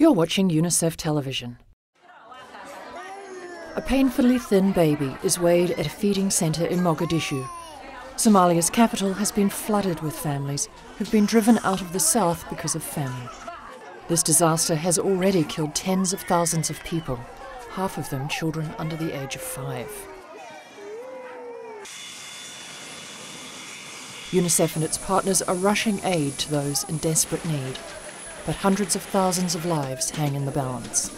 You're watching UNICEF television. A painfully thin baby is weighed at a feeding centre in Mogadishu. Somalia's capital has been flooded with families who've been driven out of the south because of famine. This disaster has already killed tens of thousands of people, half of them children under the age of five. UNICEF and its partners are rushing aid to those in desperate need, but hundreds of thousands of lives hang in the balance.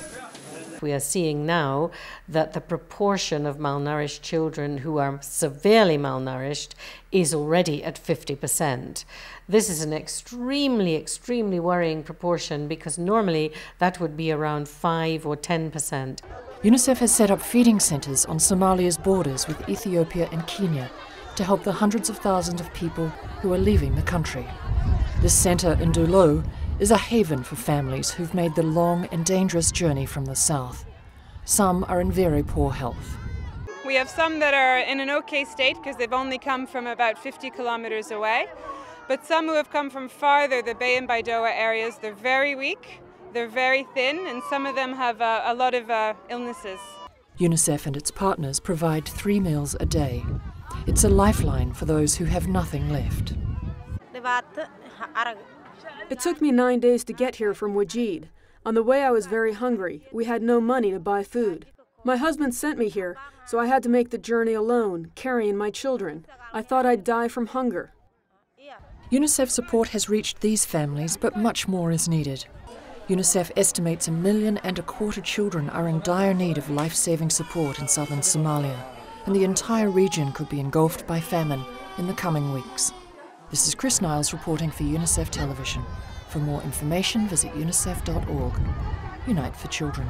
We are seeing now that the proportion of malnourished children who are severely malnourished is already at 50%. This is an extremely, extremely worrying proportion because normally that would be around 5 or 10%. UNICEF has set up feeding centres on Somalia's borders with Ethiopia and Kenya to help the hundreds of thousands of people who are leaving the country. This centre in Dulo is a haven for families who've made the long and dangerous journey from the south. Some are in very poor health. We have some that are in an okay state because they've only come from about 50 kilometers away. But some who have come from farther, the Bay and Baidoa areas, they're very weak, they're very thin, and some of them have uh, a lot of uh, illnesses. UNICEF and its partners provide three meals a day. It's a lifeline for those who have nothing left. It took me nine days to get here from Wajid. On the way, I was very hungry. We had no money to buy food. My husband sent me here, so I had to make the journey alone, carrying my children. I thought I'd die from hunger. UNICEF support has reached these families, but much more is needed. UNICEF estimates a million and a quarter children are in dire need of life saving support in southern Somalia, and the entire region could be engulfed by famine in the coming weeks. This is Chris Niles reporting for UNICEF Television. For more information, visit unicef.org. Unite for Children.